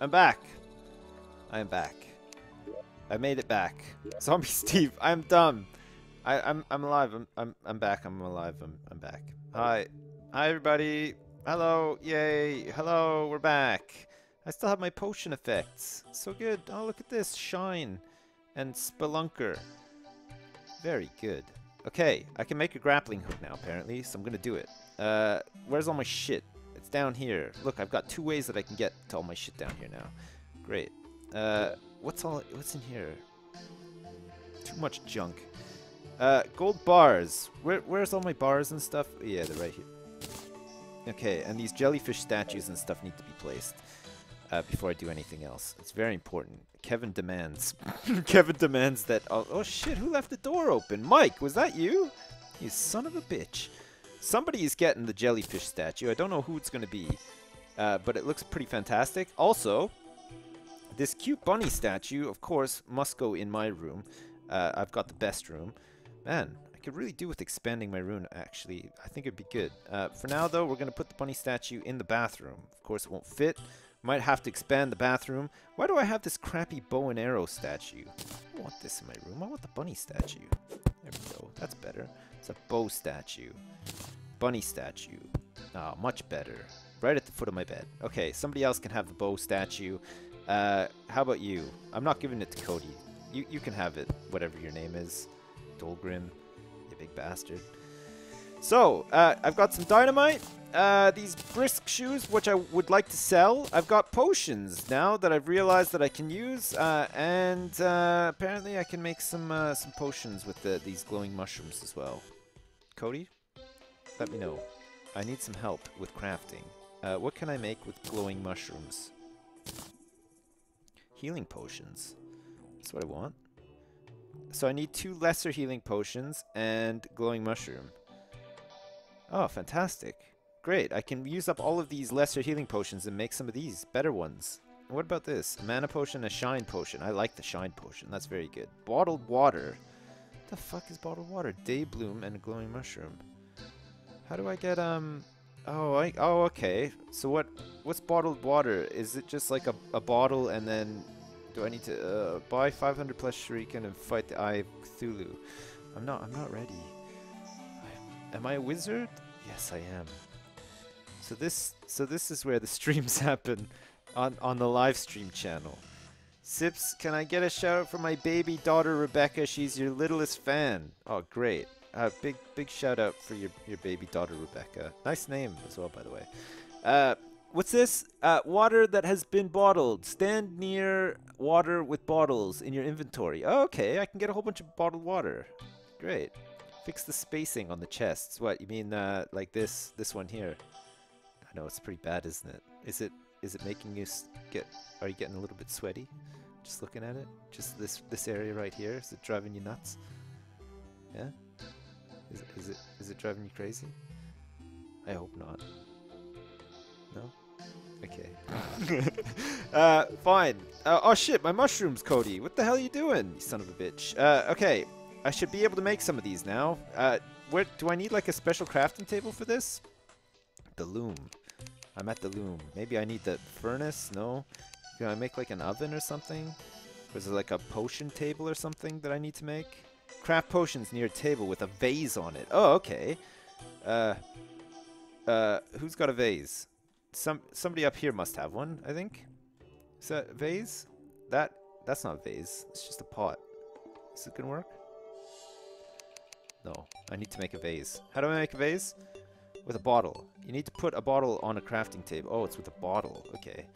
I'm back. I am back. I made it back. Zombie Steve, I'm dumb. I, I'm I'm alive. I'm I'm I'm back. I'm alive. I'm I'm back. Hi. Hi everybody. Hello. Yay. Hello. We're back. I still have my potion effects. So good. Oh look at this. Shine. And Spelunker. Very good. Okay, I can make a grappling hook now apparently, so I'm gonna do it. Uh where's all my shit? Down here. Look, I've got two ways that I can get to all my shit down here now. Great. Uh what's all what's in here? Too much junk. Uh, gold bars. Where, where's all my bars and stuff? Yeah, they're right here. Okay, and these jellyfish statues and stuff need to be placed uh, before I do anything else. It's very important. Kevin demands. Kevin demands that. Oh shit! Who left the door open? Mike, was that you? You son of a bitch. Somebody is getting the jellyfish statue. I don't know who it's going to be, uh, but it looks pretty fantastic. Also, this cute bunny statue, of course, must go in my room. Uh, I've got the best room. Man, I could really do with expanding my room, actually. I think it'd be good. Uh, for now, though, we're going to put the bunny statue in the bathroom. Of course, it won't fit. Might have to expand the bathroom. Why do I have this crappy bow and arrow statue? I want this in my room. I want the bunny statue. There we go. That's better. It's a bow statue. Bunny statue. Oh, much better. Right at the foot of my bed. Okay, somebody else can have the bow statue. Uh, how about you? I'm not giving it to Cody. You, you can have it, whatever your name is. Dolgrim, you big bastard. So, uh, I've got some dynamite, uh, these brisk shoes, which I would like to sell. I've got potions now that I've realized that I can use, uh, and uh, apparently I can make some uh, some potions with the, these glowing mushrooms as well. Cody, let me know. I need some help with crafting. Uh, what can I make with glowing mushrooms? Healing potions. That's what I want. So I need two lesser healing potions and glowing mushroom. Oh, fantastic. Great, I can use up all of these lesser healing potions and make some of these better ones. What about this? A mana potion, a shine potion. I like the shine potion. That's very good. Bottled water. What the fuck is bottled water? Day bloom and a glowing mushroom. How do I get um Oh, I oh okay. So what what's bottled water? Is it just like a, a bottle and then do I need to uh, buy 500 plus shuriken and fight the Eye of Cthulhu? I'm not. I'm not ready. Am I a wizard? Yes, I am. So this. So this is where the streams happen, on on the live stream channel. Sips, can I get a shout out for my baby daughter Rebecca? She's your littlest fan. Oh, great. Uh, big big shout out for your your baby daughter Rebecca. Nice name as well, by the way. Uh, What's this? Uh, water that has been bottled. Stand near water with bottles in your inventory. Oh, okay, I can get a whole bunch of bottled water. Great. Fix the spacing on the chests. What, you mean uh, like this this one here? I know, it's pretty bad, isn't it? Is it is it making you get... Are you getting a little bit sweaty? Just looking at it? Just this this area right here? Is it driving you nuts? Yeah? Is, is, it, is it driving you crazy? I hope not. No? Okay. uh, fine. Uh, oh shit, my mushrooms, Cody. What the hell are you doing, you son of a bitch? Uh, okay, I should be able to make some of these now. Uh, where do I need like a special crafting table for this? The loom. I'm at the loom. Maybe I need the furnace? No? Can I make like an oven or something? Or is it like a potion table or something that I need to make? Craft potions near a table with a vase on it. Oh, okay. Uh, uh, who's got a vase? Some somebody up here must have one, I think. Is that vase? That that's not a vase. It's just a pot. Is it gonna work? No. I need to make a vase. How do I make a vase? With a bottle. You need to put a bottle on a crafting table. Oh, it's with a bottle. Okay.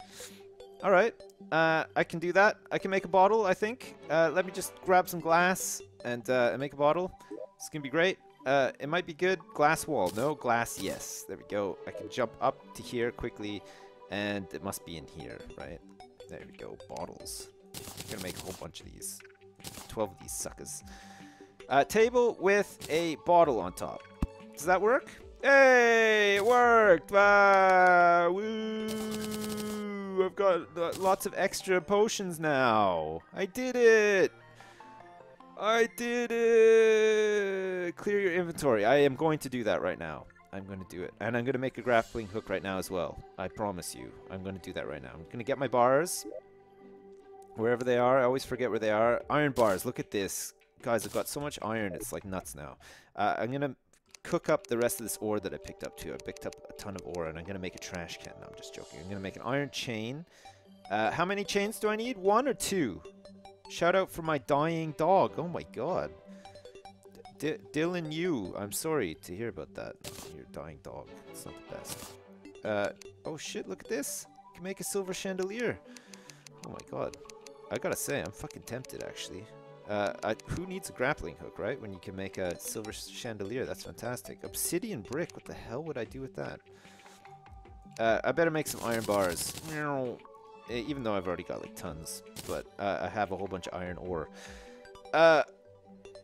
Alright. Uh, I can do that. I can make a bottle, I think. Uh, let me just grab some glass and, uh, make a bottle. It's gonna be great. Uh, it might be good. Glass wall. No, glass, yes. There we go. I can jump up to here quickly, and it must be in here, right? There we go. Bottles. I'm gonna make a whole bunch of these. 12 of these suckers. Uh, table with a bottle on top. Does that work? Hey, it worked! Ah, woo! I've got lots of extra potions now. I did it! I did it! Clear your inventory. I am going to do that right now. I'm going to do it. And I'm going to make a grappling hook right now as well. I promise you. I'm going to do that right now. I'm going to get my bars. Wherever they are. I always forget where they are. Iron bars. Look at this. Guys, I've got so much iron. It's like nuts now. Uh, I'm going to cook up the rest of this ore that I picked up too. I picked up a ton of ore and I'm going to make a trash can. No, I'm just joking. I'm going to make an iron chain. Uh, how many chains do I need? One or two? Shout out for my dying dog. Oh my god. D Dylan you. I'm sorry to hear about that. Your dying dog. It's not the best. Uh, oh shit, look at this. You can make a silver chandelier. Oh my god. I gotta say, I'm fucking tempted actually. Uh, I, who needs a grappling hook, right? When you can make a silver chandelier, that's fantastic. Obsidian brick, what the hell would I do with that? Uh, I better make some iron bars. Even though I've already got like tons, but uh, I have a whole bunch of iron ore. Uh,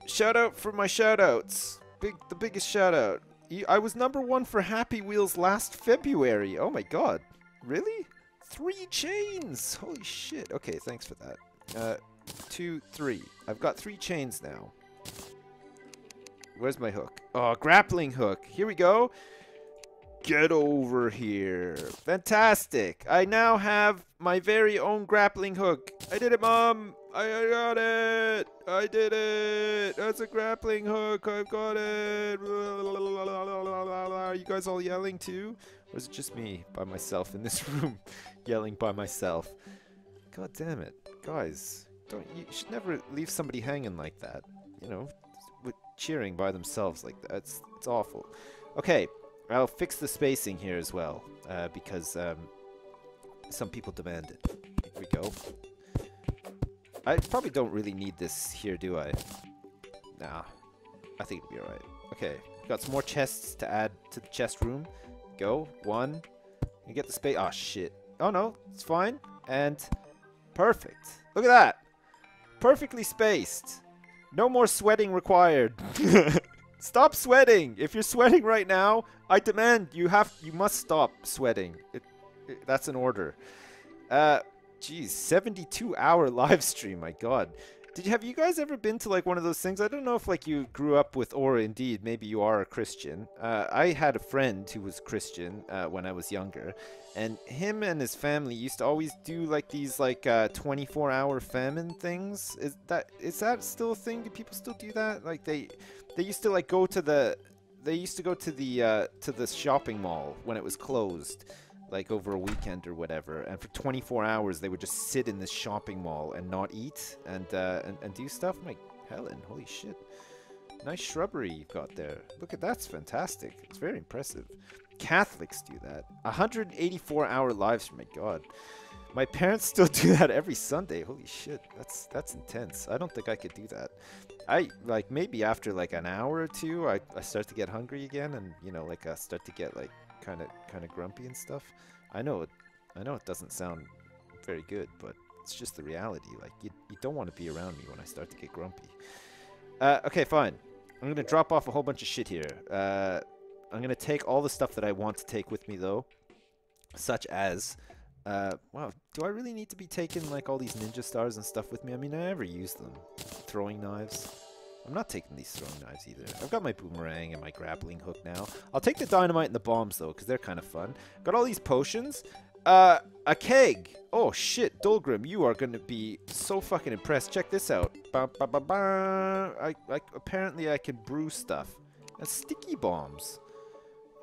shout out for my shout outs. Big, the biggest shout out. I was number one for Happy Wheels last February. Oh my god. Really? Three chains! Holy shit. Okay, thanks for that. Uh, two, three. I've got three chains now. Where's my hook? Oh, grappling hook. Here we go. Get over here. Fantastic. I now have my very own grappling hook. I did it, Mom. I, got it. I did it. That's a grappling hook. I've got it. Are you guys all yelling too? Or is it just me by myself in this room yelling by myself? God damn it. Guys, don't you should never leave somebody hanging like that. You know, with cheering by themselves like that. It's, it's awful. Okay, I'll fix the spacing here as well, uh, because um, some people demand it. Here we go. I probably don't really need this here, do I? Nah. I think it'll be alright. Okay, got some more chests to add to the chest room. Go. One. You get the space. Oh, shit. Oh, no. It's fine. And perfect. Look at that. Perfectly spaced. No more sweating required. stop sweating. If you're sweating right now, I demand you have you must stop sweating. It, it, that's an order. Uh Jeez, 72 hour live stream, my god. Did you have you guys ever been to like one of those things? I don't know if like you grew up with or indeed maybe you are a Christian. Uh, I had a friend who was Christian uh, when I was younger, and him and his family used to always do like these like uh, 24 hour famine things. Is that is that still a thing? Do people still do that? Like they they used to like go to the they used to go to the uh, to the shopping mall when it was closed like over a weekend or whatever, and for 24 hours they would just sit in this shopping mall and not eat and uh, and, and do stuff. I'm like, Helen, holy shit. Nice shrubbery you've got there. Look at that's fantastic. It's very impressive. Catholics do that. 184 hour lives. My God. My parents still do that every Sunday. Holy shit. That's that's intense. I don't think I could do that. I like maybe after like an hour or two I, I start to get hungry again and you know like I start to get like kind of kind of grumpy and stuff. I know it. I know it doesn't sound very good, but it's just the reality. Like you, you don't want to be around me when I start to get grumpy. Uh, okay, fine. I'm gonna drop off a whole bunch of shit here. Uh, I'm gonna take all the stuff that I want to take with me though, such as. Uh, wow, do I really need to be taking like all these ninja stars and stuff with me? I mean, I never use them. Throwing knives. I'm not taking these throwing knives either. I've got my boomerang and my grappling hook now. I'll take the dynamite and the bombs, though, because they're kind of fun. Got all these potions. Uh, a keg. Oh, shit. Dolgrim, you are going to be so fucking impressed. Check this out. Ba, ba, ba, ba. I, I, apparently I can brew stuff. And sticky bombs.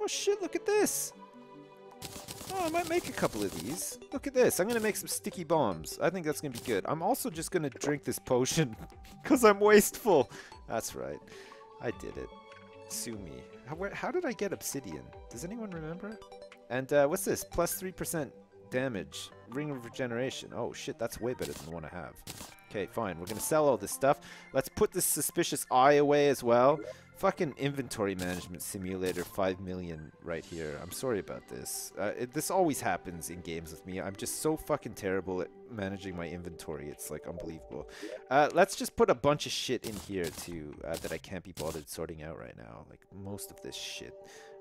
Oh, shit, look at this. Oh, I might make a couple of these. Look at this. I'm going to make some sticky bombs. I think that's going to be good. I'm also just going to drink this potion because I'm wasteful. That's right. I did it. Sue me. How, where, how did I get obsidian? Does anyone remember? And uh, what's this? Plus 3% damage. Ring of Regeneration. Oh, shit. That's way better than the one I have. Okay, fine. We're going to sell all this stuff. Let's put this suspicious eye away as well. Fucking inventory management simulator 5 million right here. I'm sorry about this. Uh, it, this always happens in games with me. I'm just so fucking terrible at managing my inventory. It's like unbelievable. Uh, let's just put a bunch of shit in here too uh, that I can't be bothered sorting out right now. Like most of this shit.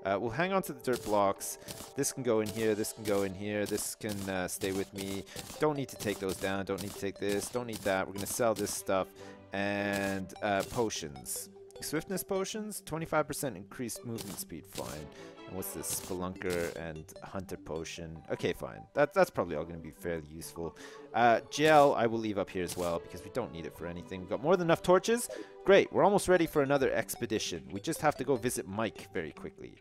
Uh, we'll hang on to the dirt blocks. This can go in here. This can go in here. This can uh, stay with me. Don't need to take those down. Don't need to take this. Don't need that. We're going to sell this stuff. And uh, potions. Swiftness potions, 25% increased movement speed, fine. And what's this? Spelunker and Hunter potion. Okay, fine. That, that's probably all going to be fairly useful. Uh, gel, I will leave up here as well because we don't need it for anything. We've got more than enough torches. Great, we're almost ready for another expedition. We just have to go visit Mike very quickly.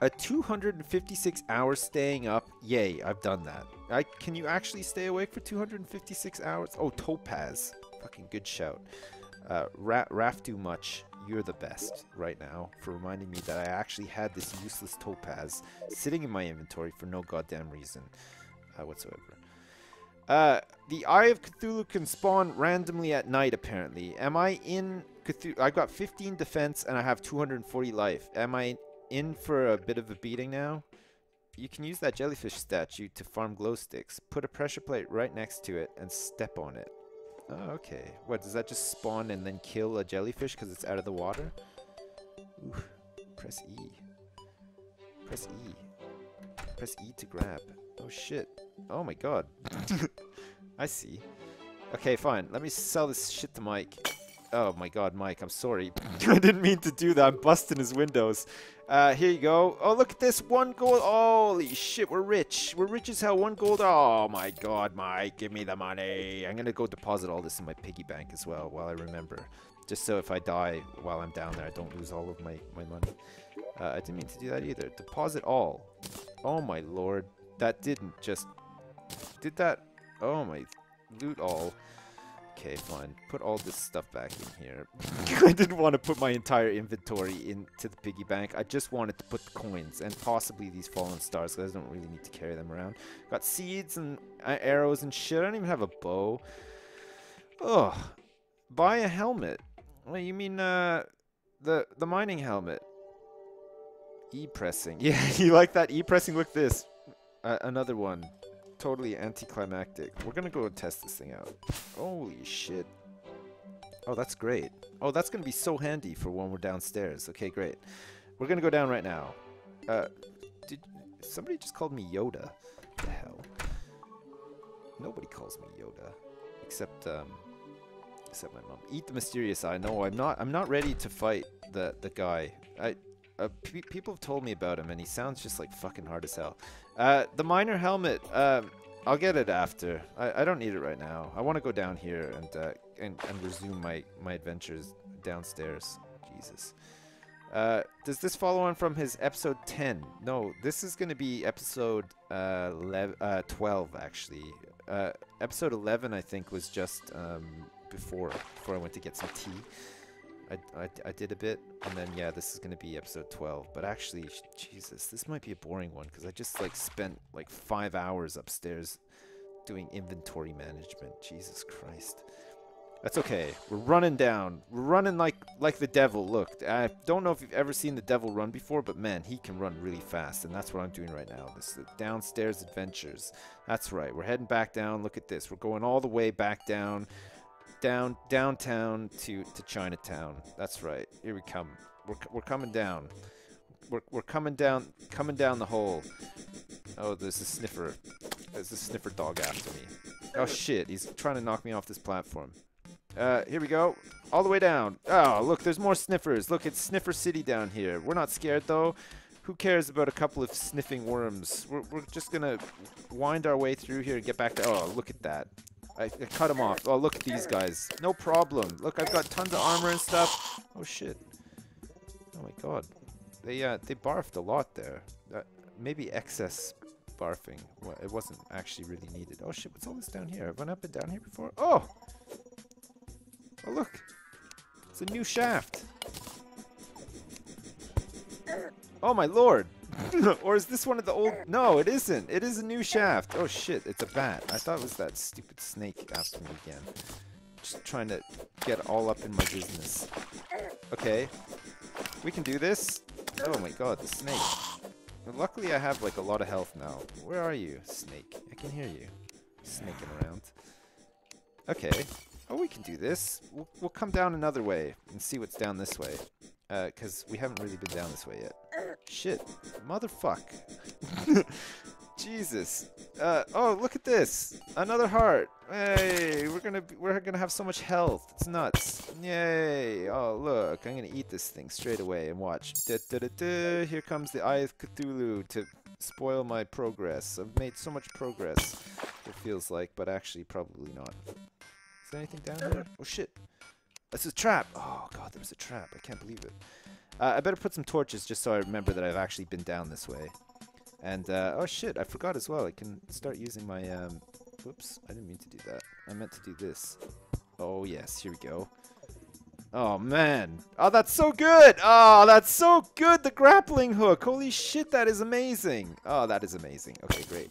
A 256 hours staying up. Yay, I've done that. I, can you actually stay awake for 256 hours? Oh, Topaz. Fucking good shout. Uh, Ra Much, you're the best right now for reminding me that I actually had this useless Topaz sitting in my inventory for no goddamn reason uh, whatsoever. Uh, the Eye of Cthulhu can spawn randomly at night, apparently. Am I in Cthulhu? I've got 15 defense and I have 240 life. Am I in for a bit of a beating now? You can use that jellyfish statue to farm glow sticks. Put a pressure plate right next to it and step on it. Oh, okay. What, does that just spawn and then kill a jellyfish because it's out of the water? Ooh. Press E. Press E. Press E to grab. Oh shit. Oh my god. I see. Okay, fine. Let me sell this shit to Mike. Oh my god, Mike, I'm sorry. I didn't mean to do that. I'm busting his windows. Uh, here you go. Oh, look at this. One gold. Holy shit, we're rich. We're rich as hell. One gold. Oh my god, Mike, give me the money. I'm going to go deposit all this in my piggy bank as well while I remember. Just so if I die while I'm down there, I don't lose all of my, my money. Uh, I didn't mean to do that either. Deposit all. Oh my lord. That didn't just... Did that... Oh my... Loot all. Okay, fine. Put all this stuff back in here. I didn't want to put my entire inventory into the piggy bank. I just wanted to put the coins and possibly these fallen stars because I don't really need to carry them around. Got seeds and uh, arrows and shit. I don't even have a bow. Ugh. Buy a helmet. Well, you mean uh, the the mining helmet? E-pressing. Yeah, you like that E-pressing? Look this. Uh, another one totally anticlimactic. We're gonna go and test this thing out. Holy shit. Oh, that's great. Oh, that's gonna be so handy for when we're downstairs. Okay, great. We're gonna go down right now. Uh, did somebody just called me Yoda? What the hell? Nobody calls me Yoda, except um, except my mom. Eat the mysterious eye. No, I'm not. I'm not ready to fight the the guy. I uh, pe people have told me about him, and he sounds just like fucking hard as hell. Uh, the miner helmet, uh, I'll get it after. I, I don't need it right now. I want to go down here and, uh, and, and resume my, my adventures downstairs. Jesus. Uh, does this follow on from his episode 10? No, this is going to be episode uh, uh, 12, actually. Uh, episode 11, I think, was just um, before, before I went to get some tea. I, I, I did a bit, and then, yeah, this is going to be episode 12. But actually, Jesus, this might be a boring one, because I just, like, spent, like, five hours upstairs doing inventory management. Jesus Christ. That's okay. We're running down. We're running like like the devil. Look, I don't know if you've ever seen the devil run before, but man, he can run really fast, and that's what I'm doing right now. This is downstairs adventures. That's right. We're heading back down. Look at this. We're going all the way back down down downtown to to Chinatown. That's right. Here we come. We're we're coming down. We're we're coming down coming down the hole. Oh, there's a sniffer. There's a sniffer dog after me. Oh shit, he's trying to knock me off this platform. Uh, here we go. All the way down. Oh, look, there's more sniffers. Look, it's Sniffer City down here. We're not scared, though. Who cares about a couple of sniffing worms? We're, we're just gonna wind our way through here and get back to... Oh, look at that. I, I cut him off. Oh, look at these guys. No problem. Look, I've got tons of armor and stuff. Oh, shit. Oh, my God. They, uh, they barfed a lot there. Uh, maybe excess barfing. Well, it wasn't actually really needed. Oh, shit. What's all this down here? I've been up and down here before. Oh! Oh, look. It's a new shaft. Oh, my lord. or is this one of the old... No, it isn't. It is a new shaft. Oh, shit. It's a bat. I thought it was that stupid snake after me again. Just trying to get all up in my business. Okay. We can do this. Oh, my God. The snake. luckily, I have, like, a lot of health now. Where are you, snake? I can hear you. Snaking around. Okay. Oh, we can do this. We'll, we'll come down another way and see what's down this way. Because uh, we haven't really been down this way yet. Shit. Motherfuck. Jesus. Uh, oh, look at this. Another heart. Hey, we're gonna be, we're gonna have so much health. It's nuts. Yay! Oh, look, I'm gonna eat this thing straight away and watch. Da, da, da, da. Here comes the Eye of Cthulhu to spoil my progress. I've made so much progress, it feels like, but actually probably not. Is there anything down here? Oh shit! That's a trap! Oh god, there was a trap. I can't believe it. Uh, I better put some torches just so I remember that I've actually been down this way. And, uh, oh shit, I forgot as well. I can start using my, um, whoops, I didn't mean to do that. I meant to do this. Oh yes, here we go. Oh man. Oh, that's so good. Oh, that's so good. The grappling hook. Holy shit, that is amazing. Oh, that is amazing. Okay, great.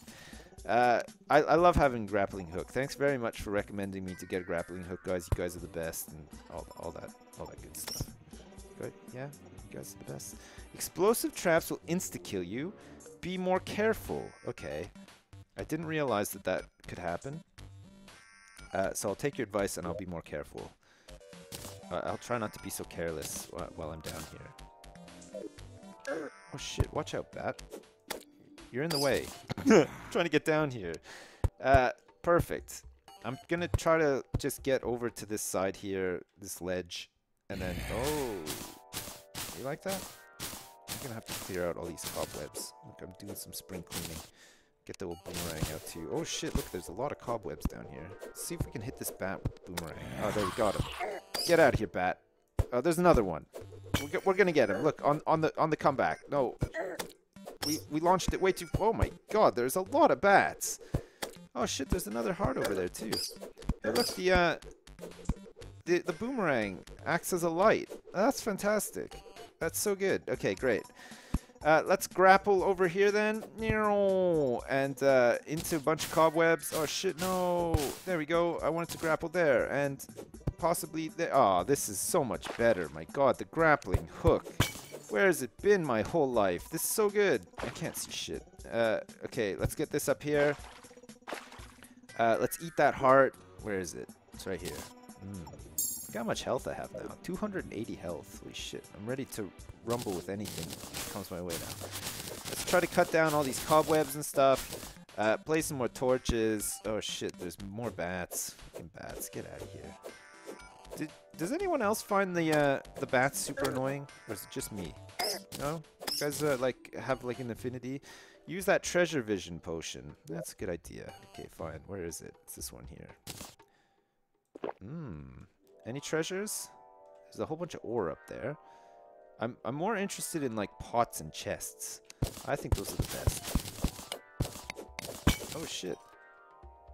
Uh, I, I love having grappling hook. Thanks very much for recommending me to get a grappling hook, guys. You guys are the best and all, all that all that good stuff. Good? Yeah? You guys are the best. Explosive traps will insta-kill you. Be more careful. Okay. I didn't realize that that could happen. Uh, so I'll take your advice and I'll be more careful. Uh, I'll try not to be so careless while, while I'm down here. Oh shit, watch out, Bat. You're in the way. trying to get down here. Uh, perfect. I'm gonna try to just get over to this side here, this ledge, and then, oh, you like that? I'm gonna have to clear out all these cobwebs. Look, I'm doing some spring cleaning. Get the old boomerang out too. Oh shit, look, there's a lot of cobwebs down here. Let's see if we can hit this bat with boomerang. Oh, there we got him. Get out of here, bat. Oh, there's another one. We're, we're gonna get him. Look, on, on the on the comeback. No. We, we launched it way too... Oh my god, there's a lot of bats. Oh shit, there's another heart over there too. Hey, look, the, uh... The, the boomerang acts as a light. That's fantastic. That's so good. Okay, great. Uh, let's grapple over here then. And uh, into a bunch of cobwebs. Oh shit, no. There we go. I wanted to grapple there. And possibly there. Oh, this is so much better. My god, the grappling hook. Where has it been my whole life? This is so good. I can't see shit. Uh, okay, let's get this up here. Uh, let's eat that heart. Where is it? It's right here. Mm. Look how much health I have now. 280 health. Holy shit. I'm ready to rumble with anything that comes my way now. Let's try to cut down all these cobwebs and stuff. Uh, play some more torches. Oh shit, there's more bats. Fucking bats. Get out of here. Did, does anyone else find the uh, the bats super annoying? Or is it just me? No? You guys uh, like have like an affinity? Use that treasure vision potion. That's a good idea. Okay, fine. Where is it? It's this one here. Hmm. Any treasures? There's a whole bunch of ore up there. I'm, I'm more interested in like pots and chests. I think those are the best. Oh shit.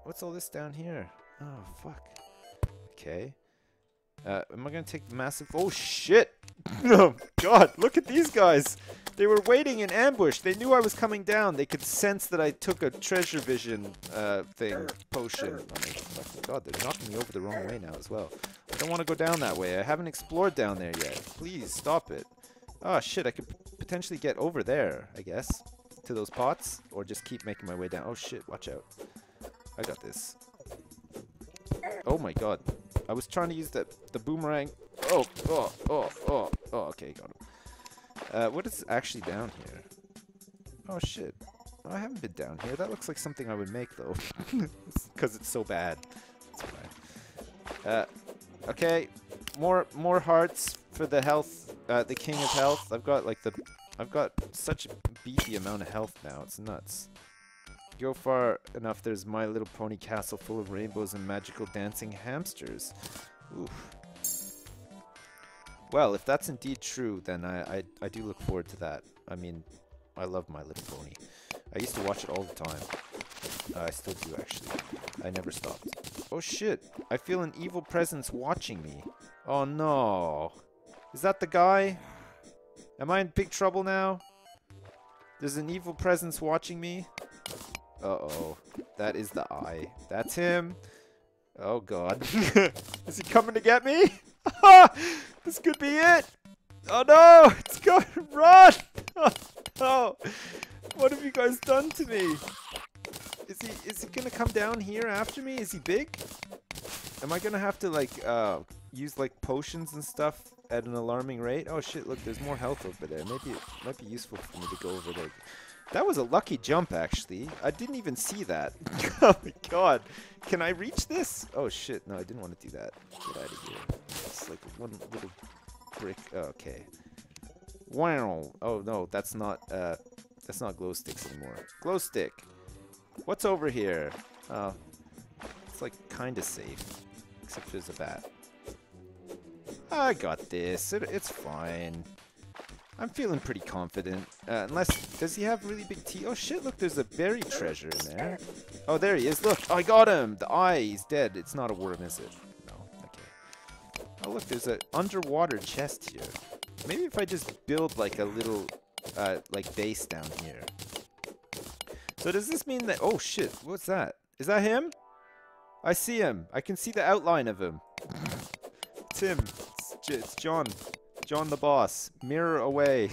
What's all this down here? Oh fuck. Okay. Uh, am I gonna take massive- Oh shit! oh god, look at these guys! They were waiting in ambush. They knew I was coming down. They could sense that I took a treasure vision uh, thing, potion. Oh god, they're knocking me over the wrong way now as well. I don't want to go down that way. I haven't explored down there yet. Please, stop it. Oh shit, I could potentially get over there, I guess. To those pots. Or just keep making my way down. Oh shit, watch out. I got this. Oh my god. I was trying to use the, the boomerang. Oh, oh, oh, oh, oh, okay, got him. Uh, what is actually down here? Oh shit. Oh, I haven't been down here. That looks like something I would make though. Because it's so bad. Uh, okay. More more hearts for the health. Uh, the king of health. I've got like the... I've got such a beefy amount of health now. It's nuts. Go far enough, there's My Little Pony castle full of rainbows and magical dancing hamsters. Oof. Well, if that's indeed true, then I, I, I do look forward to that. I mean, I love My Little Pony. I used to watch it all the time. Uh, I still do, actually. I never stopped. Oh shit, I feel an evil presence watching me. Oh no. Is that the guy? Am I in big trouble now? There's an evil presence watching me? Uh-oh. That is the eye. That's him. Oh god. is he coming to get me? this could be it. Oh no! It's going run! Oh no! What have you guys done to me? Is he is gonna come down here after me? Is he big? Am I gonna have to like uh use like potions and stuff at an alarming rate? Oh shit, look, there's more health over there. Maybe it might be useful for me to go over there. That was a lucky jump, actually. I didn't even see that. oh my god. Can I reach this? Oh shit, no, I didn't want to do that. Get out of here. It's like one little brick. Oh, okay. Wow. Oh no, that's not, uh, that's not glow sticks anymore. Glow stick. What's over here? Oh, it's like kinda safe. Except there's a bat. I got this. It, it's fine. I'm feeling pretty confident. Uh, unless, does he have really big teeth? Oh shit, look, there's a buried treasure in there. Oh, there he is. Look, I got him. The eye, he's dead. It's not a worm, is it? No, okay. Oh look, there's an underwater chest here. Maybe if I just build like a little, uh, like base down here. So does this mean that, oh shit, what's that? Is that him? I see him. I can see the outline of him. it's him. It's, it's John. John the boss. Mirror away.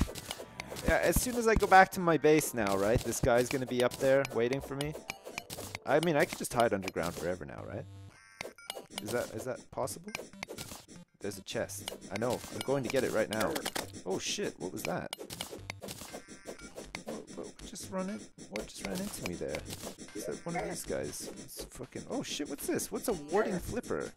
Yeah, as soon as I go back to my base now, right? This guy's gonna be up there waiting for me. I mean, I could just hide underground forever now, right? Is that is that possible? There's a chest. I know. I'm going to get it right now. Oh shit! What was that? Just run in? What just ran into me there? Is that one of these guys? It's fucking. Oh shit! What's this? What's a warding flipper?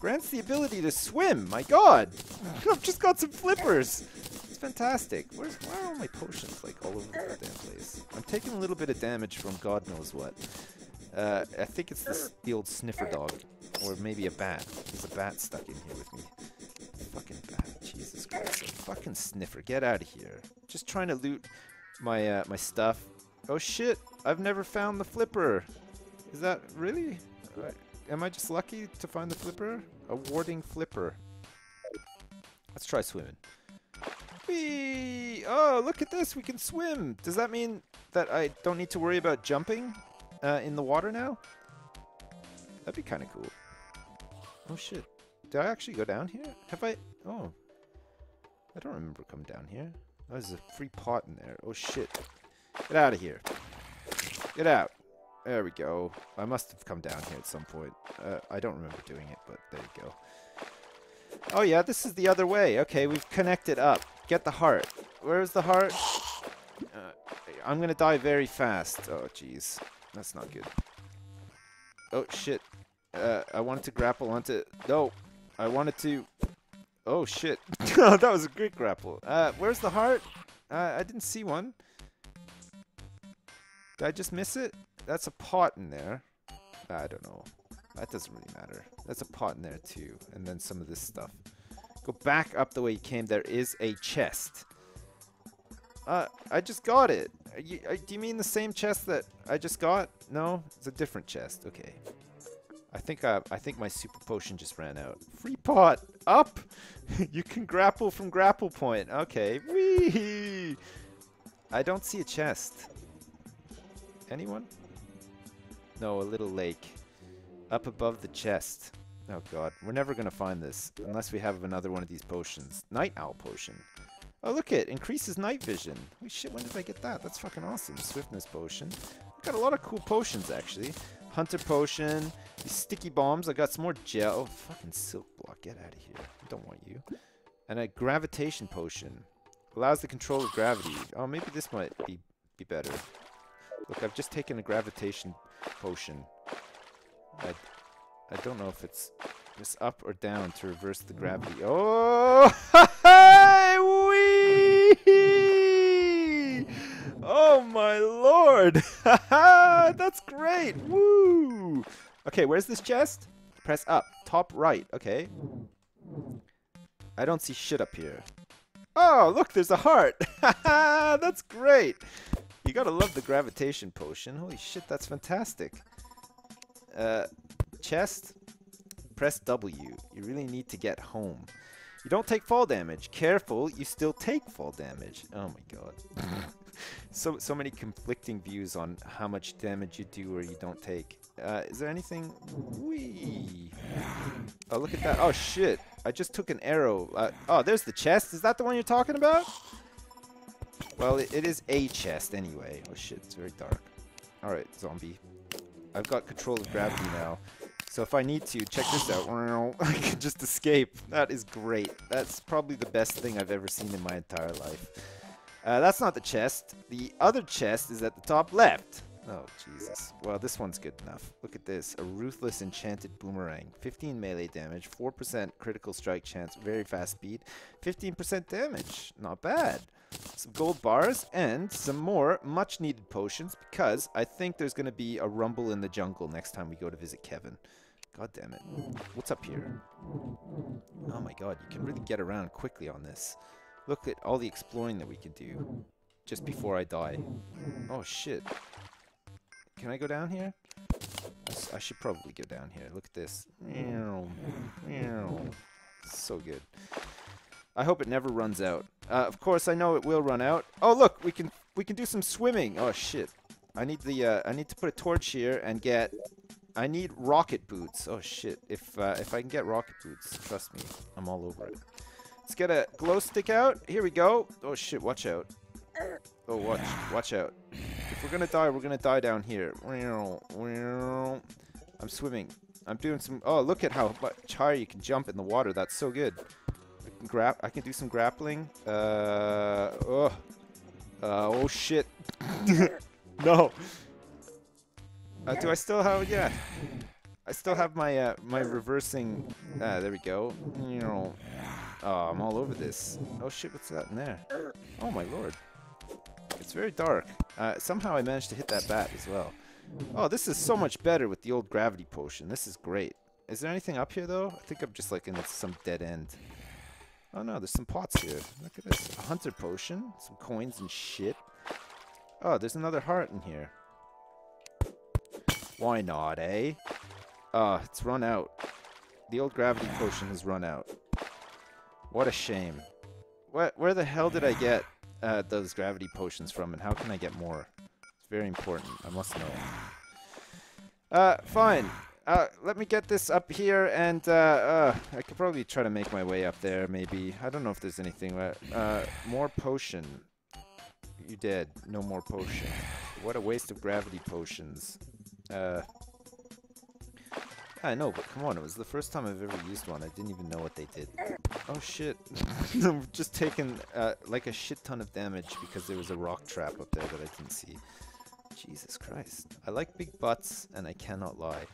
Grants the ability to swim. My god! I've just got some flippers. It's fantastic. Where's why are all my potions like all over the goddamn place? I'm taking a little bit of damage from God knows what. Uh, I think it's the, old sniffer dog, or maybe a bat. There's a bat stuck in here with me. Fucking bat. Jesus Christ. Fucking sniffer. Get out of here. Just trying to loot my uh, my stuff. Oh shit! I've never found the flipper. Is that really? Uh, am I just lucky to find the flipper? A warding flipper. Let's try swimming. Whee! Oh, look at this! We can swim! Does that mean that I don't need to worry about jumping uh, in the water now? That'd be kind of cool. Oh shit. Did I actually go down here? Have I? Oh. I don't remember coming down here. There's a free pot in there. Oh shit. Get out of here. Get out. There we go. I must have come down here at some point. Uh, I don't remember doing it, but there you go. Oh yeah, this is the other way. Okay, we've connected up. Get the heart. Where's the heart? Uh, I'm gonna die very fast. Oh jeez. That's not good. Oh shit. Uh, I wanted to grapple onto... No. I wanted to... Oh shit. that was a great grapple. Uh, where's the heart? Uh, I didn't see one. Did I just miss it? That's a pot in there. I don't know. That doesn't really matter. That's a pot in there too. And then some of this stuff. Go back up the way you came. There is a chest. Uh, I just got it. You, uh, do you mean the same chest that I just got? No? It's a different chest. Okay. I think uh, I think my super potion just ran out. Free pot up. you can grapple from grapple point. Okay. Wee. I don't see a chest. Anyone? No, a little lake. Up above the chest. Oh god, we're never gonna find this unless we have another one of these potions. Night owl potion. Oh look it, increases night vision. Holy shit, when did I get that? That's fucking awesome. Swiftness potion. Got a lot of cool potions actually. Hunter potion, these sticky bombs. I got some more gel. Oh, fucking silk block. Get out of here. I don't want you. And a gravitation potion. Allows the control of gravity. Oh, maybe this might be, be better. Look, I've just taken a gravitation potion. I, I don't know if it's just up or down to reverse the gravity. Oh! Wee! Oh my lord! That's great! Woo! Okay, where's this chest? Press up. Top right. Okay. I don't see shit up here. Oh, look, there's a heart. that's great. You gotta love the gravitation potion. Holy shit, that's fantastic. Uh, chest. Press W. You really need to get home. You don't take fall damage. Careful, you still take fall damage. Oh my god. so so many conflicting views on how much damage you do or you don't take. Uh, is there anything? Wee. Oh, look at that. Oh, shit. I just took an arrow. Uh, oh, there's the chest. Is that the one you're talking about? Well, it, it is a chest anyway. Oh, shit. It's very dark. Alright, zombie. I've got control of gravity now. So if I need to, check this out. I can just escape. That is great. That's probably the best thing I've ever seen in my entire life. Uh, that's not the chest. The other chest is at the top left. Oh, Jesus. Well, this one's good enough. Look at this. A Ruthless Enchanted Boomerang. 15 melee damage, 4% critical strike chance, very fast speed, 15% damage. Not bad. Some gold bars and some more much needed potions because I think there's going to be a rumble in the jungle next time we go to visit Kevin. God damn it. What's up here? Oh my god, you can really get around quickly on this. Look at all the exploring that we can do just before I die. Oh shit. Can I go down here? I should probably go down here. Look at this. So good. I hope it never runs out. Uh, of course, I know it will run out. Oh, look, we can we can do some swimming. Oh shit! I need the uh, I need to put a torch here and get. I need rocket boots. Oh shit! If uh, if I can get rocket boots, trust me, I'm all over it. Let's get a glow stick out. Here we go. Oh shit! Watch out. Oh watch watch out. If we're gonna die, we're gonna die down here. I'm swimming. I'm doing some... Oh, look at how much higher you can jump in the water. That's so good. I can, grab, I can do some grappling. Uh, oh. Uh, oh, shit. no. Uh, do I still have... Yeah. I still have my uh, my reversing... Ah, there we go. Oh, I'm all over this. Oh, shit, what's that in there? Oh, my lord. It's very dark. Uh, somehow I managed to hit that bat as well. Oh, this is so much better with the old gravity potion. This is great. Is there anything up here, though? I think I'm just like in some dead end. Oh, no, there's some pots here. Look at this. A hunter potion. Some coins and shit. Oh, there's another heart in here. Why not, eh? Oh, it's run out. The old gravity potion has run out. What a shame. What, where the hell did I get uh, those gravity potions from, and how can I get more? It's very important. I must know. Uh, fine. Uh, let me get this up here, and uh, uh, I could probably try to make my way up there, maybe. I don't know if there's anything. Uh, more potion. You dead. No more potion. What a waste of gravity potions. Uh, I know, but come on, it was the first time I've ever used one. I didn't even know what they did. Oh shit. I'm just taking uh, like a shit ton of damage because there was a rock trap up there that I didn't see. Jesus Christ. I like big butts, and I cannot lie.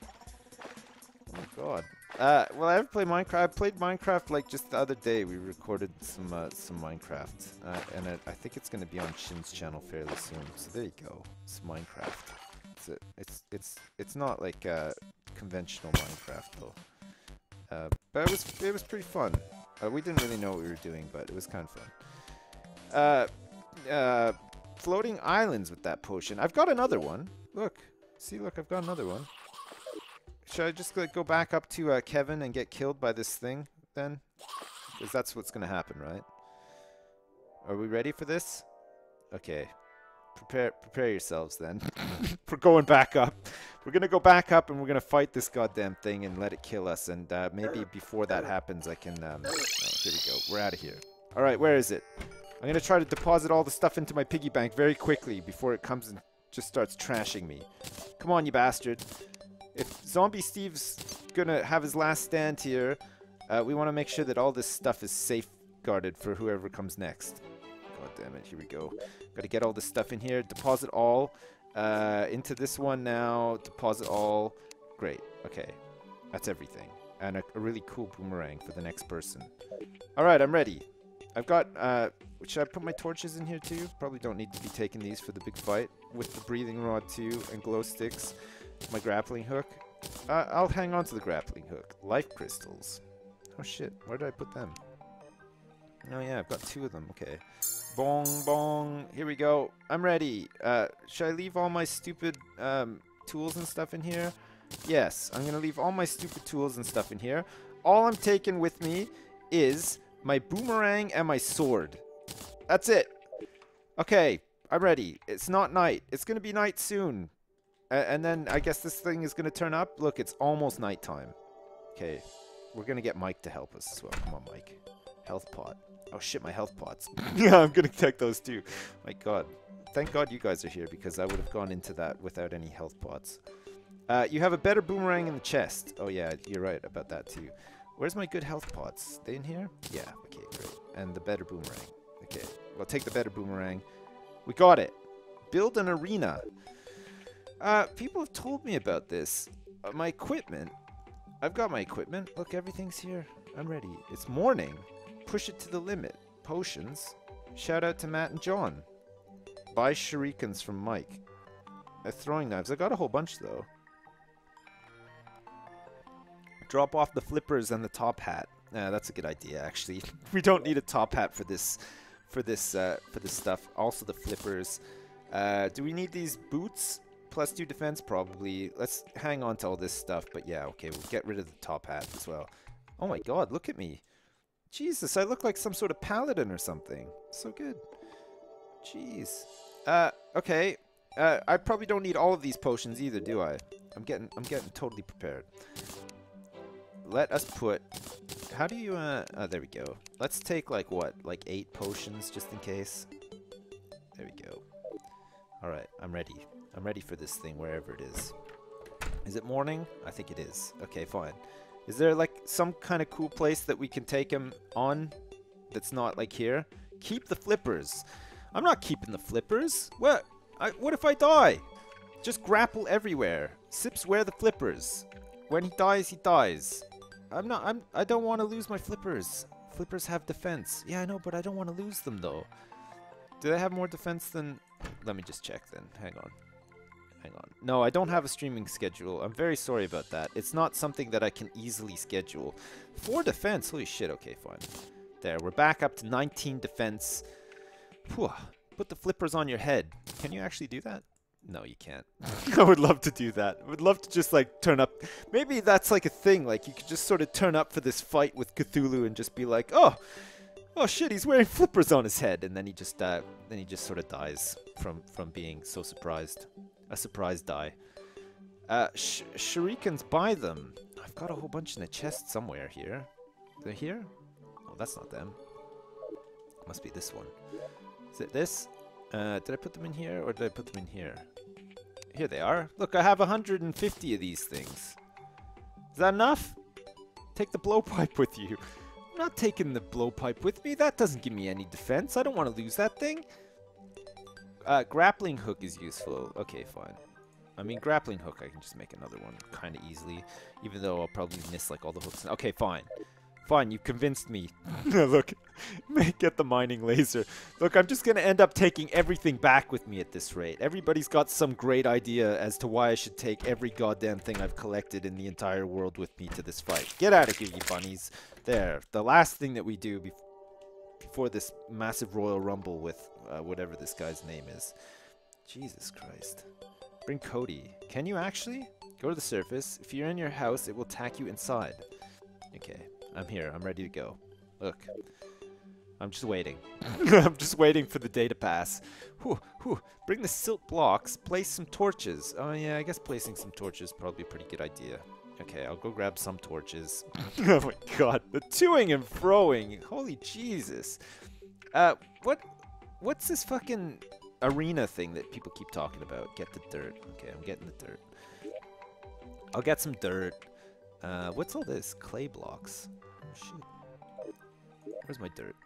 Oh my god. Uh, well, I ever play Minecraft? I played Minecraft like just the other day. We recorded some uh, some Minecraft, uh, and it, I think it's going to be on Sjin's channel fairly soon. So there you go. It's Minecraft. It's a, it's it's it's not like uh, conventional Minecraft though. Uh, but it was it was pretty fun. Uh, we didn't really know what we were doing, but it was kind of fun. Uh, uh, floating islands with that potion. I've got another one. Look, see, look, I've got another one. Should I just like, go back up to uh, Kevin and get killed by this thing then? Because that's what's going to happen, right? Are we ready for this? Okay. Prepare prepare yourselves then. we're going back up. We're going to go back up and we're going to fight this goddamn thing and let it kill us. And uh, maybe before that happens, I can... Um, oh, here we go. We're out of here. All right, where is it? I'm going to try to deposit all the stuff into my piggy bank very quickly before it comes and just starts trashing me. Come on, you bastard. If Zombie Steve's going to have his last stand here, uh, we want to make sure that all this stuff is safeguarded for whoever comes next. God damn it, here we go. Got to get all this stuff in here, deposit all. Uh, into this one now, deposit all. Great, okay. That's everything. And a, a really cool boomerang for the next person. Alright, I'm ready. I've got, uh, should I put my torches in here too? Probably don't need to be taking these for the big fight. With the breathing reed too, and glow sticks. My grappling hook. Uh, I'll hang on to the grappling hook. Life crystals. Oh shit, where did I put them? Oh yeah, I've got two of them, okay. Bong, bong. Here we go. I'm ready. Uh, should I leave all my stupid um, tools and stuff in here? Yes, I'm going to leave all my stupid tools and stuff in here. All I'm taking with me is my boomerang and my sword. That's it. Okay, I'm ready. It's not night. It's going to be night soon. A and then I guess this thing is going to turn up. Look, it's almost nighttime. Okay, we're going to get Mike to help us as well. Come on, Mike. Health pot. Oh shit, my health pots. yeah, I'm gonna take those too. My god. Thank god you guys are here because I would have gone into that without any health pots. Uh, you have a better boomerang in the chest. Oh yeah, you're right about that too. Where's my good health pots? They in here? Yeah, okay, great. And the better boomerang. Okay, I'll take the better boomerang. We got it. Build an arena. Uh, people have told me about this. Uh, my equipment. I've got my equipment. Look, everything's here. I'm ready. It's morning. Push it to the limit. Potions. Shout out to Matt and John. Buy shurikens from Mike. Uh, throwing knives. I got a whole bunch, though. Drop off the flippers and the top hat. Uh, that's a good idea, actually. we don't need a top hat for this, for this, uh, for this stuff. Also the flippers. Uh, do we need these boots? Plus two defense, probably. Let's hang on to all this stuff. But yeah, okay, we'll get rid of the top hat as well. Oh my god, look at me. Jesus, I look like some sort of paladin or something. So good. Jeez. Uh, okay. Uh, I probably don't need all of these potions either, do I? I'm getting, I'm getting totally prepared. Let us put how do you, uh, oh, there we go. Let's take, like, what, like eight potions, just in case? There we go. Alright, I'm ready. I'm ready for this thing, wherever it is. Is it morning? I think it is. Okay, fine. Is there, like, some kind of cool place that we can take him on that's not, like, here? Keep the flippers. I'm not keeping the flippers. What? I, what if I die? Just grapple everywhere. Sips wear the flippers. When he dies, he dies. I'm not, I'm, I don't want to lose my flippers. Flippers have defense. Yeah, I know, but I don't want to lose them, though. Do they have more defense than... Let me just check, then. Hang on. Hang on. No, I don't have a streaming schedule. I'm very sorry about that. It's not something that I can easily schedule. Four defense? Holy shit, okay, fine. There, we're back up to 19 defense. Whew. Put the flippers on your head. Can you actually do that? No, you can't. I would love to do that. I would love to just like turn up. Maybe that's like a thing. Like you could just sort of turn up for this fight with Cthulhu and just be like, oh, oh shit, he's wearing flippers on his head, and then he just uh, then he just sort of dies from from being so surprised. A surprise die. Uh, sh shurikens, buy them. I've got a whole bunch in a chest somewhere here. They're here? Oh, that's not them. Must be this one. Is it this? Uh, did I put them in here or did I put them in here? Here they are. Look, I have 150 of these things. Is that enough? Take the blowpipe with you. I'm not taking the blowpipe with me. That doesn't give me any defense. I don't want to lose that thing. Uh, grappling hook is useful. Okay, fine. I mean, grappling hook, I can just make another one kind of easily. Even though I'll probably miss, like, all the hooks. Okay, fine. Fine, you convinced me. Look, get the mining laser. Look, I'm just going to end up taking everything back with me at this rate. Everybody's got some great idea as to why I should take every goddamn thing I've collected in the entire world with me to this fight. Get out of here, you bunnies. There, the last thing that we do be before this massive Royal Rumble with uh, whatever this guy's name is. Jesus Christ. Bring Cody. Can you actually? Go to the surface. If you're in your house, it will tack you inside. Okay. I'm here. I'm ready to go. Look. I'm just waiting. I'm just waiting for the day to pass. Whew, whew. Bring the silt blocks. Place some torches. Oh, yeah, I guess placing some torches probably a pretty good idea. Okay, I'll go grab some torches. oh my god, the toing and froing. Holy Jesus. Uh, what, what's this fucking arena thing that people keep talking about? Get the dirt. Okay, I'm getting the dirt. I'll get some dirt. Uh, what's all this? Clay blocks. Oh, shit. Where's my dirt?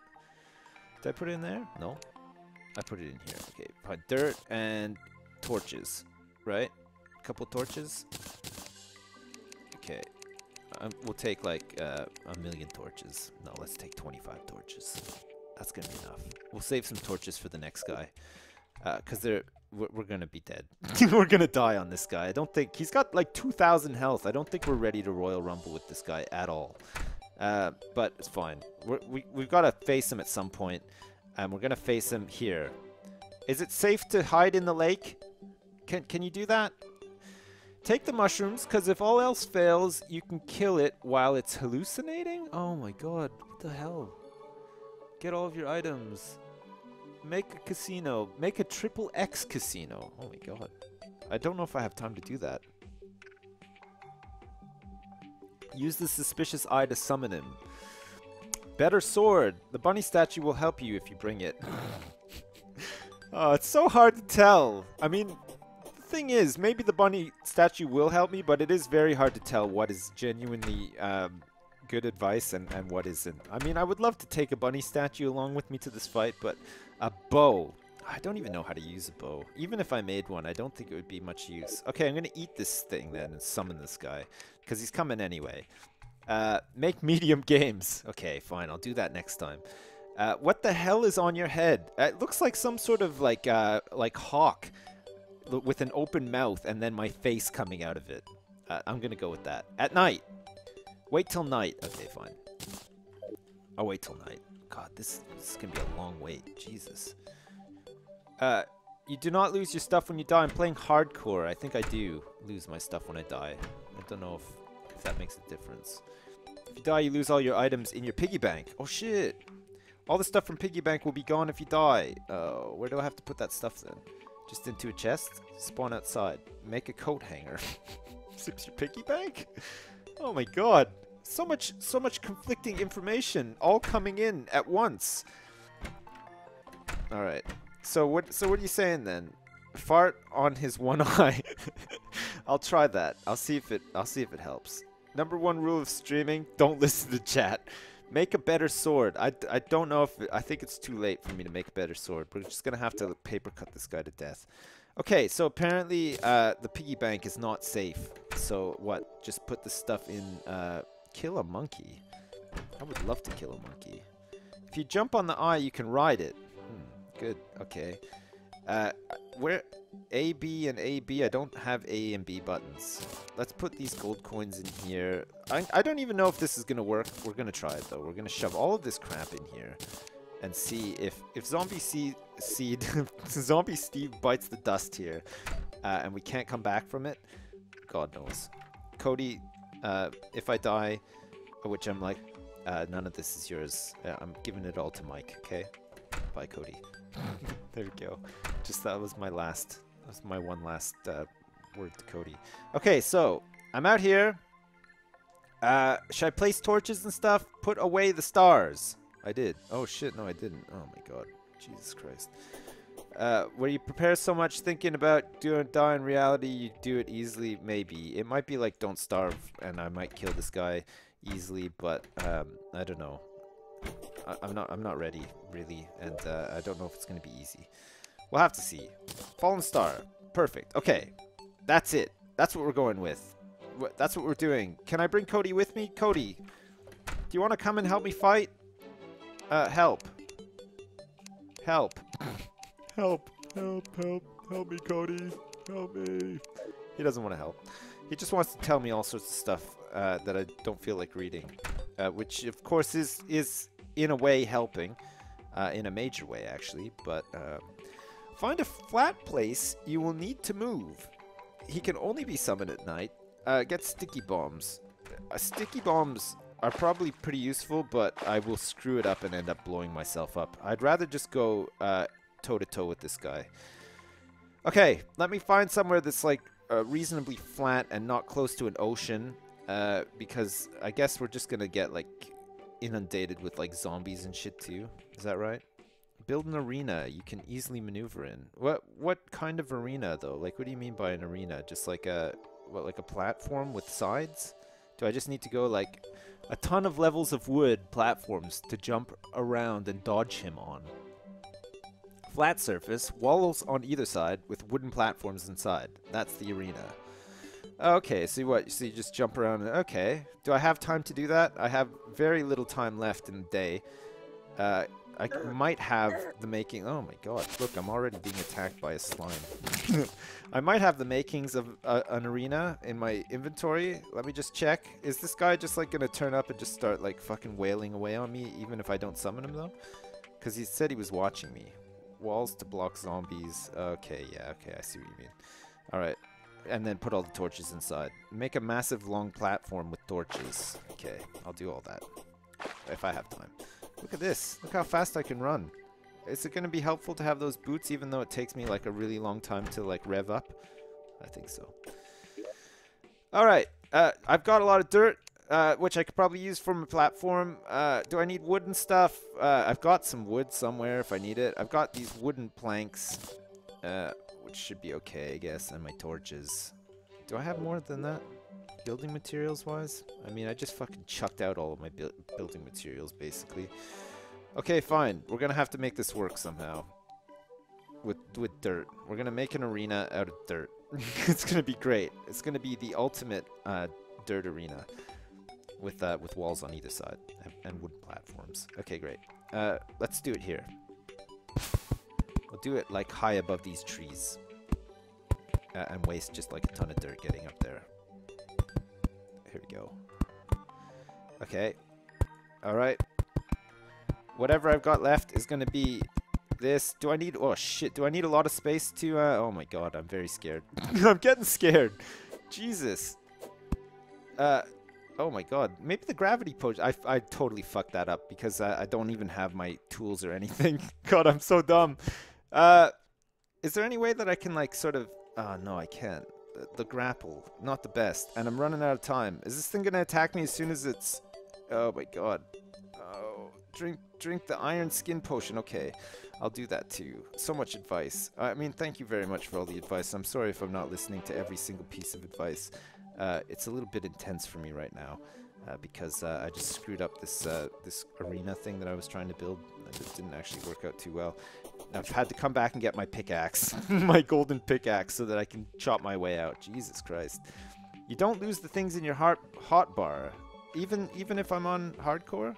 Did I put it in there? No. I put it in here. Okay, put dirt and torches, right? A couple torches. Okay. Um, we'll take like uh, a million torches. No, let's take 25 torches. That's gonna be enough. We'll save some torches for the next guy. Because uh, they're we're, we're gonna be dead. we're gonna die on this guy. I don't think he's got like 2,000 health. I don't think we're ready to Royal Rumble with this guy at all. Uh, but it's fine. We're, we we've got to face him at some point, and we're gonna face him here. Is it safe to hide in the lake? Can can you do that? Take the mushrooms, because if all else fails, you can kill it while it's hallucinating? Oh my god, what the hell? Get all of your items. Make a casino. Make a triple X casino. Oh my god. I don't know if I have time to do that. Use the suspicious eye to summon him. Better sword. The bunny statue will help you if you bring it. oh, it's so hard to tell. I mean, the thing is, maybe the bunny statue will help me, but it is very hard to tell what is genuinely um, good advice and, and what isn't. I mean, I would love to take a bunny statue along with me to this fight, but a bow. I don't even know how to use a bow. Even if I made one, I don't think it would be much use. Okay, I'm going to eat this thing then and summon this guy, because he's coming anyway. Uh, make medium games. Okay, fine, I'll do that next time. Uh, what the hell is on your head? Uh, it looks like some sort of like uh, like hawk with an open mouth and then my face coming out of it. Uh, I'm gonna go with that. At night. Wait till night. Okay, fine. I'll wait till night. God, this, this is gonna be a long wait. Jesus. Uh, you do not lose your stuff when you die. I'm playing hardcore. I think I do lose my stuff when I die. I don't know if, if that makes a difference. If you die, you lose all your items in your piggy bank. Oh shit. All the stuff from piggy bank will be gone if you die. Uh, where do I have to put that stuff then? Just into a chest? Spawn outside. Make a coat hanger. Sips your piggy bank? Oh my god. So much so much conflicting information all coming in at once. Alright. So what so what are you saying then? Fart on his one eye. I'll try that. I'll see if it I'll see if it helps. Number one rule of streaming, don't listen to chat. Make a better sword. I, I don't know if... It, I think it's too late for me to make a better sword. We're just to have to paper cut this guy to death. Okay, so apparently uh, the piggy bank is not safe. So what? Just put the stuff in... Uh, kill a monkey. I would love to kill a monkey. If you jump on the eye, you can ride it. Hmm, good. Okay. Uh, where A, B, and A, B, I don't have A and B buttons. Let's put these gold coins in here. I, I don't even know if this is going to work. We're going to try it, though. We're going to shove all of this crap in here and see if, if Zombie Seed, seed Zombie Steve bites the dust here uh, and we can't come back from it. God knows. Cody, uh, if I die, which I'm like, uh, none of this is yours. Uh, I'm giving it all to Mike, okay? Bye, Cody. there we go. Just that was my last, that was my one last uh, word to Cody. Okay, so I'm out here. Should I place torches and stuff? Put away the stars. I did. Oh shit, no I didn't. Oh my god. Jesus Christ. Uh, where you prepare so much thinking about doing die in reality, you do it easily, maybe. It might be like don't starve and I might kill this guy easily, but um, I don't know. I am not I'm not ready, really, and uh, I don't know if it's going to be easy. We'll have to see. Fallen Star. Perfect. Okay. That's it. That's what we're going with. That's what we're doing. Can I bring Cody with me? Cody, do you want to come and help me fight? Uh, help. Help. Help. Help, help. Help me, Cody. Help me. He doesn't want to help. He just wants to tell me all sorts of stuff uh, that I don't feel like reading. Uh, which, of course, is, is in a way helping. Uh, in a major way, actually. But, um, find a flat place you will need to move. He can only be summoned at night. Uh, get sticky bombs. Uh, sticky bombs are probably pretty useful, but I will screw it up and end up blowing myself up. I'd rather just go uh, toe-to-toe -to -toe with this guy. Okay, let me find somewhere that's like uh, reasonably flat and not close to an ocean, uh, because I guess we're just gonna get like inundated with like zombies and shit too. Is that right? Build an arena you can easily maneuver in. What what kind of arena though? Like what do you mean by an arena? Just like a what like a platform with sides? Do I just need to go like a ton of levels of wood platforms to jump around and dodge him on? Flat surface, walls on either side with wooden platforms inside. That's the arena. Okay, see what? So you just jump around. Okay. Do I have time to do that? I have very little time left in the day. Uh, I might have the making... Oh my god, look, I'm already being attacked by a slime. I might have the makings of uh, an arena in my inventory. Let me just check. Is this guy just like gonna turn up and just start like fucking wailing away on me even if I don't summon him though? Because he said he was watching me. Walls to block zombies. Okay, yeah, okay, I see what you mean. Alright, and then put all the torches inside. Make a massive long platform with torches. Okay, I'll do all that. If I have time. Look at this. Look how fast I can run. Is it going to be helpful to have those boots even though it takes me like a really long time to like rev up? I think so. Alright, uh, I've got a lot of dirt, uh, which I could probably use for my platform. Uh, do I need wood and stuff? Uh, I've got some wood somewhere if I need it. I've got these wooden planks, uh, which should be okay, I guess, and my torches. Do I have more than that? building materials wise. I mean, I just fucking chucked out all of my bu building materials basically. Okay, fine. We're gonna have to make this work somehow. With with dirt. We're gonna make an arena out of dirt. it's gonna be great. It's gonna be the ultimate uh, dirt arena with uh, with walls on either side and, and wooden platforms. Okay, great. Uh, let's do it here. We'll do it like high above these trees uh, and waste just like a ton of dirt getting up there. Here we go. Okay. Alright. Whatever I've got left is going to be this. Do I need... Oh, shit. Do I need a lot of space to... Uh, oh, my God. I'm very scared. I'm getting scared. Jesus. Uh... Oh my god, maybe the gravity potion. I, I totally fucked that up because I, I don't even have my tools or anything. god, I'm so dumb. Uh, is there any way that I can like sort of Oh, no, I can't. The, the, grapple, not the best. And I'm running out of time. Is this thing gonna attack me as soon as it's... Oh my god. Oh, drink, drink the iron skin potion. Okay, I'll do that too. So much advice. I mean, thank you very much for all the advice. I'm sorry if I'm not listening to every single piece of advice. Uh, it's a little bit intense for me right now. Uh, because uh, I just screwed up this uh, this arena thing that I was trying to build. It didn't actually work out too well. I've had to come back and get my pickaxe, my golden pickaxe, so that I can chop my way out. Jesus Christ. You don't lose the things in your heart hot bar. Even even if I'm on hardcore?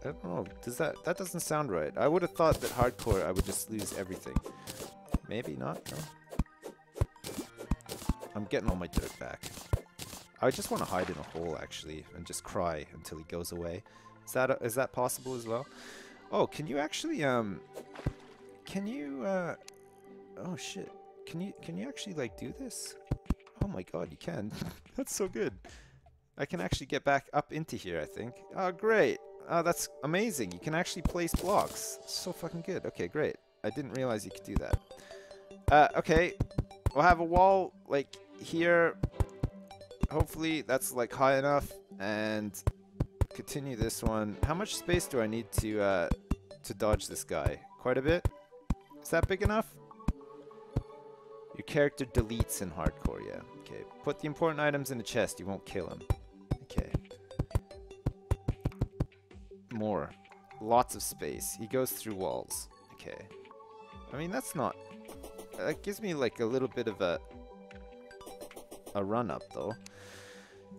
I don't know. Does that that doesn't sound right. I would have thought that hardcore I would just lose everything. Maybe not, no. I'm getting all my dirt back. I just want to hide in a hole actually and just cry until he goes away. Is that is that possible as well? Oh, can you actually um can you, uh... Oh, shit. Can you, can you actually, like, do this? Oh my god, you can. that's so good. I can actually get back up into here, I think. Oh, great. Oh, that's amazing. You can actually place blocks. So fucking good. Okay, great. I didn't realize you could do that. Uh, okay. We'll have a wall, like, here. Hopefully that's, like, high enough. And continue this one. How much space do I need to, uh, to dodge this guy? Quite a bit? Is that big enough? Your character deletes in hardcore, yeah. Okay. Put the important items in the chest. You won't kill him. Okay. More. Lots of space. He goes through walls. Okay. I mean, that's not... That gives me, like, a little bit of a... A run-up, though.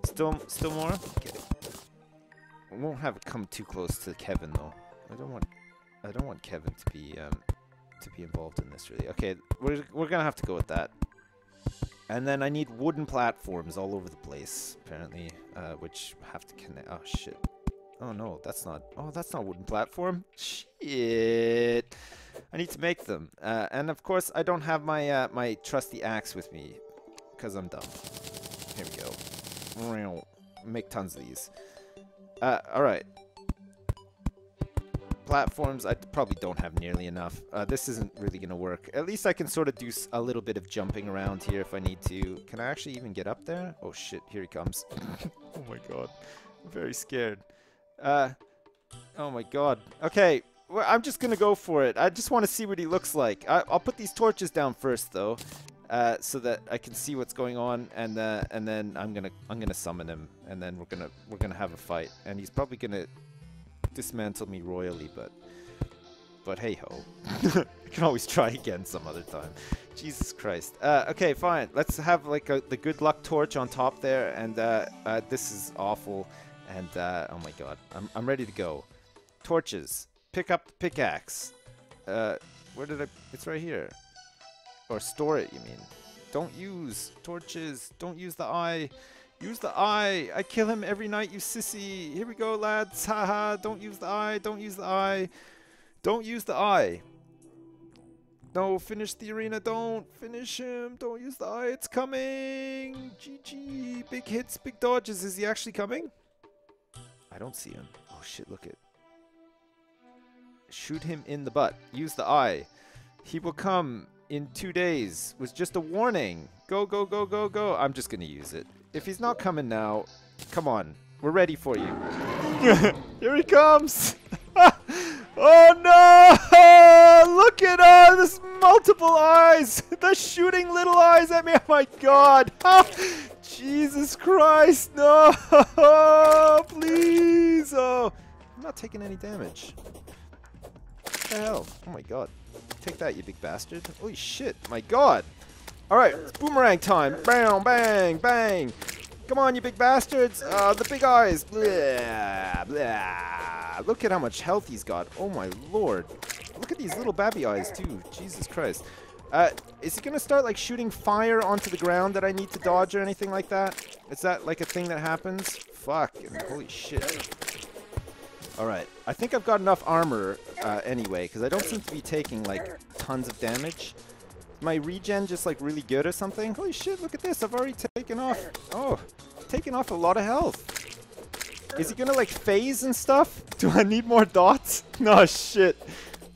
Still, still more? Okay. I won't have it come too close to Kevin, though. I don't want... I don't want Kevin to be, um, to be involved in this, really. Okay, we're, we're gonna have to go with that. And then I need wooden platforms all over the place, apparently, uh, which have to connect. Oh, shit. Oh, no, that's not... Oh, that's not wooden platform. Shit. I need to make them. Uh, and, of course, I don't have my uh, my trusty axe with me, because I'm dumb. Here we go. Make tons of these. Uh, alright platforms, I probably don't have nearly enough. Uh, this isn't really going to work. At least I can sort of do a little bit of jumping around here if I need to. Can I actually even get up there? Oh shit, here he comes. oh my god. I'm very scared. Uh, oh my god. Okay, well, I'm just going to go for it. I just want to see what he looks like. I will put these torches down first though. Uh, so that I can see what's going on, and uh, and then I'm gonna I'm gonna summon him, and then we're gonna we're gonna have a fight, and he's probably gonna dismantle me royally, but but hey ho. I can always try again some other time. Jesus Christ. Uh, okay, fine. Let's have like a, the good luck torch on top there, and uh, uh, this is awful. And oh my god, I'm I'm ready to go. Torches. Pick up the pickaxe. Where did I? It's right here. Or store it, you mean? Don't use torches. Don't use the eye. Use the eye. I kill him every night, you sissy. Here we go, lads. Haha. Don't use the eye. Don't use the eye. Don't use the eye. No, finish the arena. Don't finish him. Don't use the eye. It's coming. GG. Big hits, big dodges. Is he actually coming? I don't see him. Oh shit, look it. Shoot him in the butt. Use the eye. He will come in two days. Was just a warning. Go, go, go, go, go. I'm just going to use it. If he's not coming now, come on. We're ready for you. Here he comes! oh no! Look at all this multiple eyes! the shooting little eyes at me! Oh my god! Jesus Christ, no! Please! Oh, I'm not taking any damage. What the hell? Oh my god. Take that, you big bastard. Holy shit, my god! Alright, it's boomerang time. Bang, bang, bang! Come on, you big bastards! Uh, the big eyes! Blah, blah. Look at how much health he's got. Oh my lord. Look at these little babby eyes, too. Jesus Christ. Uh, is he gonna start like shooting fire onto the ground that I need to dodge or anything like that? Is that like a thing that happens? Fuck, holy shit. Alright, I think I've got enough armor uh, anyway, because I don't seem to be taking like tons of damage. My regen just like really good or something? Holy shit, look at this, I've already taken off, oh, taken off a lot of health. Is he gonna like phase and stuff? Do I need more dots? No shit.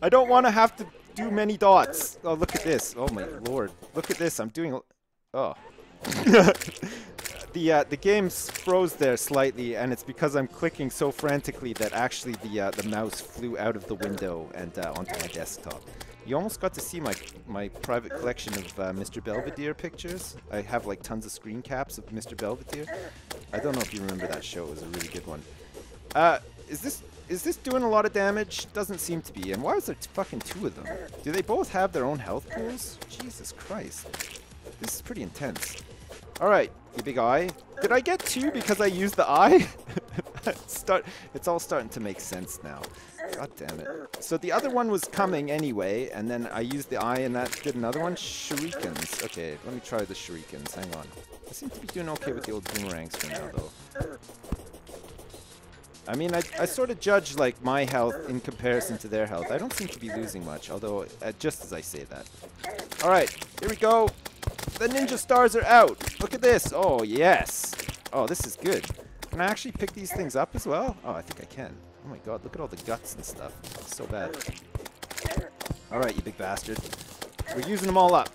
I don't want to have to do many dots. Oh, look at this. Oh my lord. Look at this. I'm doing... Oh. the uh, the game froze there slightly, and it's because I'm clicking so frantically that actually the uh, the mouse flew out of the window and uh, onto my desktop. You almost got to see my my private collection of uh, Mr. Belvedere pictures. I have like tons of screen caps of Mr. Belvedere. I don't know if you remember that show. It was a really good one. Uh, is this is this doing a lot of damage? Doesn't seem to be. And why is there fucking two of them? Do they both have their own health pools? Jesus Christ. This is pretty intense. Alright, you big eye. Did I get two because I used the eye? Start. It's all starting to make sense now. God damn it. So the other one was coming anyway, and then I used the eye and that did another one? Shurikens. Okay, let me try the shurikens. Hang on. I seem to be doing okay with the old boomerangs for now, though. I mean, I, I sort of judge like my health in comparison to their health. I don't seem to be losing much, although uh, just as I say that. All right, here we go. The ninja stars are out. Look at this. Oh, yes. Oh, this is good. Can I actually pick these things up as well? Oh, I think I can. Oh my god, look at all the guts and stuff. It's so bad. Alright, you big bastard. We're using them all up.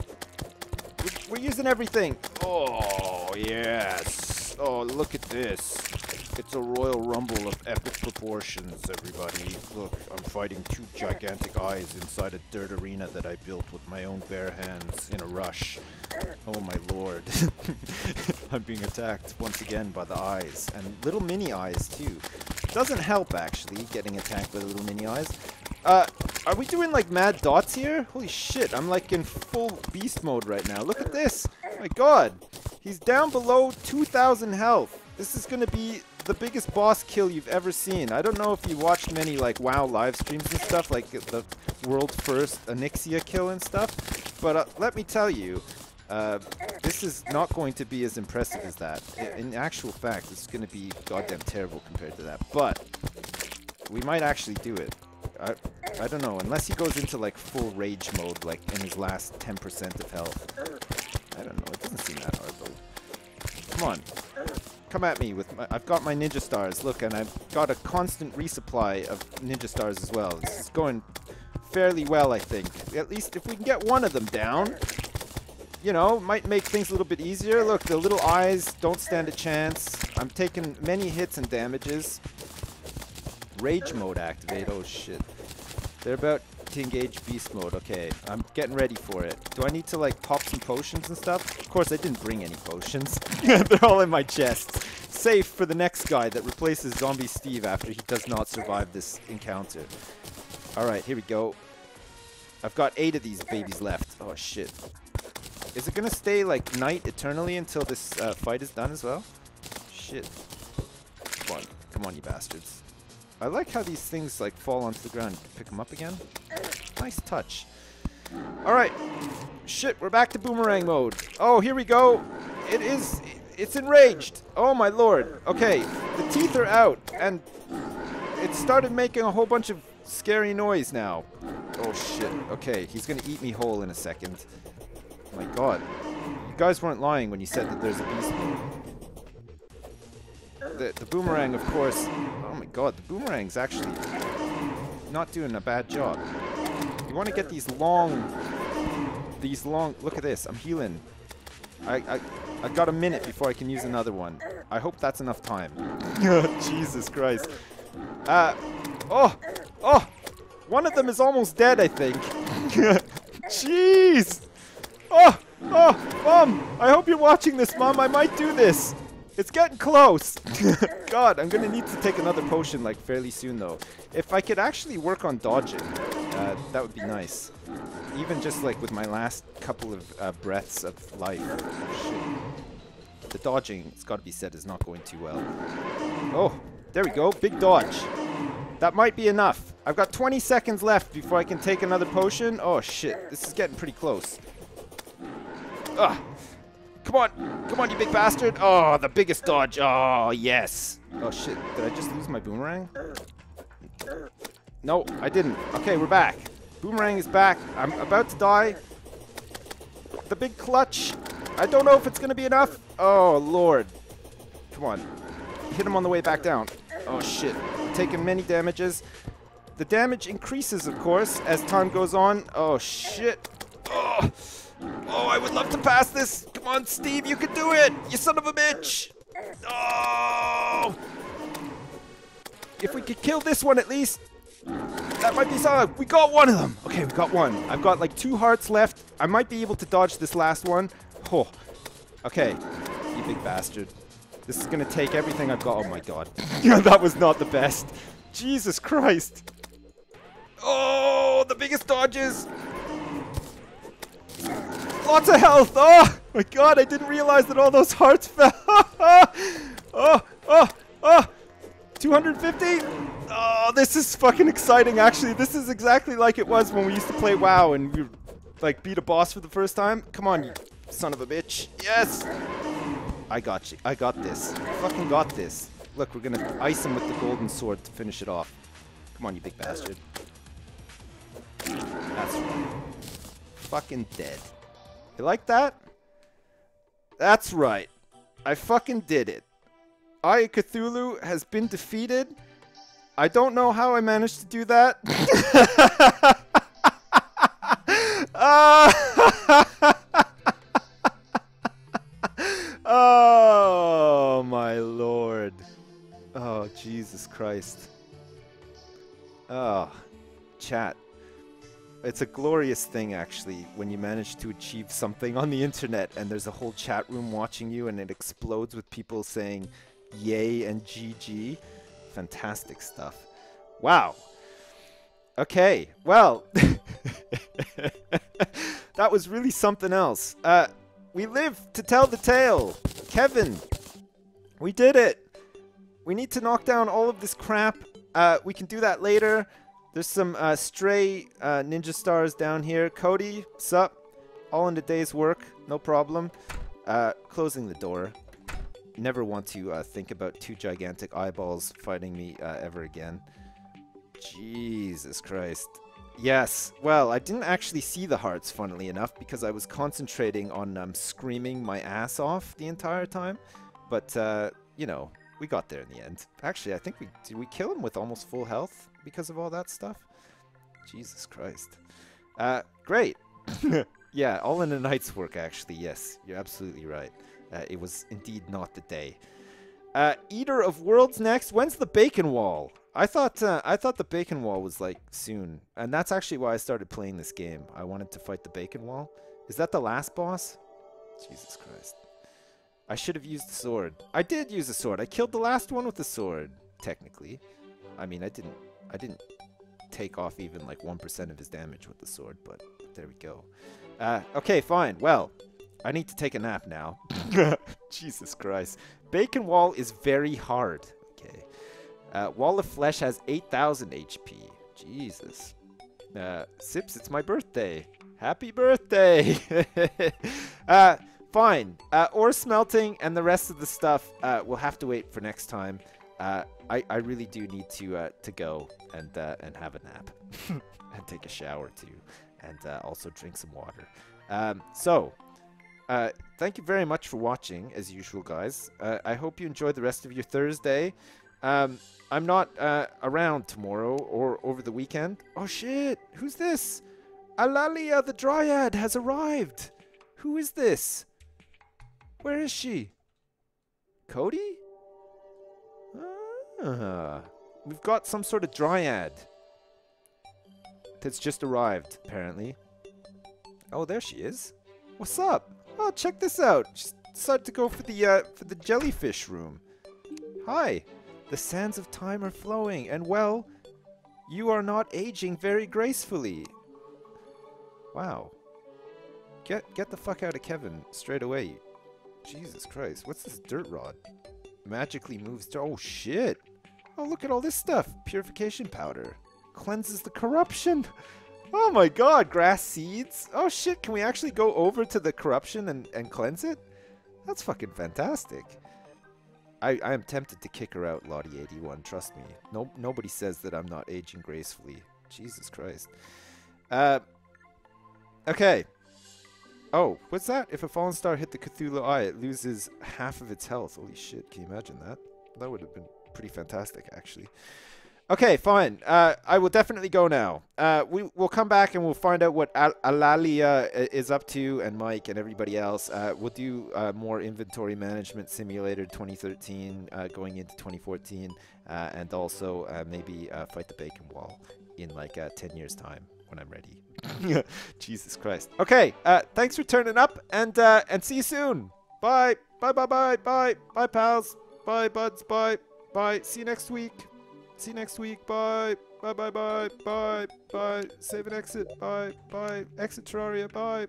We're, we're using everything. Oh, yes. Oh, look at this. It's a Royal Rumble of epic proportions, everybody. Look, I'm fighting two gigantic eyes inside a dirt arena that I built with my own bare hands in a rush. Oh my lord. I'm being attacked once again by the eyes. And little mini eyes, too. Doesn't help, actually, getting attacked by the little mini eyes. Uh, are we doing, like, mad dots here? Holy shit, I'm, like, in full beast mode right now. Look at this! My god! He's down below 2,000 health. This is gonna be the biggest boss kill you've ever seen. I don't know if you watched many like WoW live streams and stuff, like the world first Onyxia kill and stuff, but uh, let me tell you, uh, this is not going to be as impressive as that. In actual fact, it's going to be goddamn terrible compared to that. But we might actually do it. I, I don't know, unless he goes into like full rage mode, like in his last 10% of health. I don't know, it doesn't seem that hard though. Come on. Come at me with my, I've got my ninja stars. Look, and I've got a constant resupply of ninja stars as well. This is going fairly well, I think. At least if we can get one of them down, you know, might make things a little bit easier. Look, the little eyes don't stand a chance. I'm taking many hits and damages. Rage mode activate. Oh, shit. They're about to engage beast mode. Okay, I'm getting ready for it. Do I need to like pop some potions and stuff? Of course, I didn't bring any potions. They're all in my chest. Safe for the next guy that replaces Zombie Steve after he does not survive this encounter. Alright, here we go. I've got eight of these babies left. Oh, shit. Is it gonna stay like night eternally until this uh, fight is done as well? Shit. Come on. Come on, you bastards. I like how these things like fall onto the ground. Pick them up again. Nice touch. Alright. Shit, we're back to boomerang mode. Oh, here we go. It is... It's enraged. Oh my lord. Okay, the teeth are out, and it started making a whole bunch of scary noise now. Oh shit. Okay, he's gonna eat me whole in a second. My god. You guys weren't lying when you said that there's a beast the, the boomerang, of course... My god, the boomerang's actually not doing a bad job. You want to get these long... These long... Look at this, I'm healing. I, I, I got a minute before I can use another one. I hope that's enough time. Jesus Christ. Uh, oh! Oh! One of them is almost dead, I think. Jeez! Oh! Oh! Bomb! I hope you're watching this, Mom. I might do this. It's getting close. God, I'm gonna need to take another potion like fairly soon though. If I could actually work on dodging, uh, that would be nice. Even just like with my last couple of uh, breaths of life. The dodging, it's gotta be said, is not going too well. Oh, there we go. Big dodge. That might be enough. I've got 20 seconds left before I can take another potion. Oh shit, this is getting pretty close. Ugh. Come on. Come on, you big bastard. Oh, the biggest dodge. Oh, yes. Oh, shit. Did I just lose my boomerang? No, I didn't. Okay, we're back. Boomerang is back. I'm about to die. The big clutch. I don't know if it's going to be enough. Oh, Lord. Come on. Hit him on the way back down. Oh, shit. taking many damages. The damage increases, of course, as time goes on. Oh, shit. Oh. Oh, I would love to pass this. Come on, Steve, you can do it. You son of a bitch. Oh. If we could kill this one at least, that might be solid. We got one of them. Okay, we got one. I've got like two hearts left. I might be able to dodge this last one. Oh. Okay, you big bastard. This is going to take everything I've got. Oh my god. that was not the best. Jesus Christ. Oh, the biggest dodges. Lots of health. Oh my god, I didn't realize that all those hearts fell. oh, oh, oh. 250? Oh, this is fucking exciting, actually. This is exactly like it was when we used to play WoW and we like beat a boss for the first time. Come on, you son of a bitch. Yes! I got you. I got this. I fucking got this. Look, we're gonna ice him with the golden sword to finish it off. Come on, you big bastard. That's right. Fucking dead. You like that? That's right. I fucking did it. I, Cthulhu, has been defeated. I don't know how I managed to do that. oh, my lord. Oh, Jesus Christ. Oh, chat it's a glorious thing actually when you manage to achieve something on the internet and there's a whole chat room watching you and it explodes with people saying yay and GG. Fantastic stuff. Wow. Okay, well, that was really something else. Uh, we live to tell the tale. Kevin, we did it. We need to knock down all of this crap. Uh, we can do that later. There's some uh, stray uh, ninja stars down here. Cody, sup? All in a day's work, no problem. Uh, closing the door. Never want to uh, think about two gigantic eyeballs fighting me uh, ever again. Jesus Christ. Yes, well, I didn't actually see the hearts, funnily enough, because I was concentrating on um, screaming my ass off the entire time. But, uh, you know, we got there in the end. Actually, I think we... Did we kill him with almost full health? Because of all that stuff? Jesus Christ. Uh, great. yeah, all in the night's work, actually. Yes, you're absolutely right. Uh, it was indeed not the day. Uh, Eater of Worlds next. When's the Bacon Wall? I thought uh, I thought the Bacon Wall was like soon, and that's actually why I started playing this game. I wanted to fight the Bacon Wall. Is that the last boss? Jesus Christ. I should have used the sword. I did use the sword. I killed the last one with the sword, technically. I mean, I didn't I didn't take off even like 1% of his damage with the sword, but there we go. Uh, okay, fine. Well, I need to take a nap now. Jesus Christ. Bacon Wall is very hard. Okay. Uh, Wall of Flesh has 8,000 HP. Jesus. Uh, Sips, it's my birthday. Happy birthday! uh, fine. Uh, ore smelting and the rest of the stuff uh, we'll have to wait for next time. Uh, I, I really do need to uh, to go and uh, and have a nap and take a shower too, and uh, also drink some water. Um, so, uh, thank you very much for watching, as usual, guys. Uh, I hope you enjoy the rest of your Thursday. Um, I'm not around tomorrow or over the weekend. Oh shit! Who's this? Alalia the Dryad has arrived. Who is this? Where is she? Cody? Uh, we've got some sort of dryad that's just arrived, apparently. Oh, there she is. What's up? Oh, check this out. Just decided to go for the uh, for the jellyfish room. Hi. The sands of time are flowing, and well, you are not aging very gracefully. Wow. Get get the fuck out of Kevin straight away. Jesus Christ. What's this dirt rod? Magically moves to Oh shit. Oh look at all this stuff. Purification powder. Cleanses the corruption. Oh my god, grass seeds. Oh shit, can we actually go over to the corruption and, and cleanse it? That's fucking fantastic. I, I am tempted to kick her out, Lottie81, trust me. No, nobody says that I'm not aging gracefully. Jesus Christ. Uh, okay. Oh, what's that? If a fallen star hit the Cthulhu Eye, it loses half of its health. Holy shit, can you imagine that? That would have been pretty fantastic, actually. Okay, fine. Uh, I will definitely go now. Uh, we will come back and we'll find out what Al Alalia is up to, and Mike and everybody else. Uh, we'll do uh, more inventory management simulator 2013 uh, going into 2014, uh, and also maybe fight the bacon wall in like 10 years' time when I'm ready. Jesus Christ. Okay. thanks for turning up, and and see you soon. Bye. Bye. Bye. Bye. Bye. Bye, pals. Bye, buds. Bye. Bye. See you next week. See you next week. Bye. Bye, bye, bye, bye, bye. Save and exit. Bye, bye. Exit Terraria. Bye.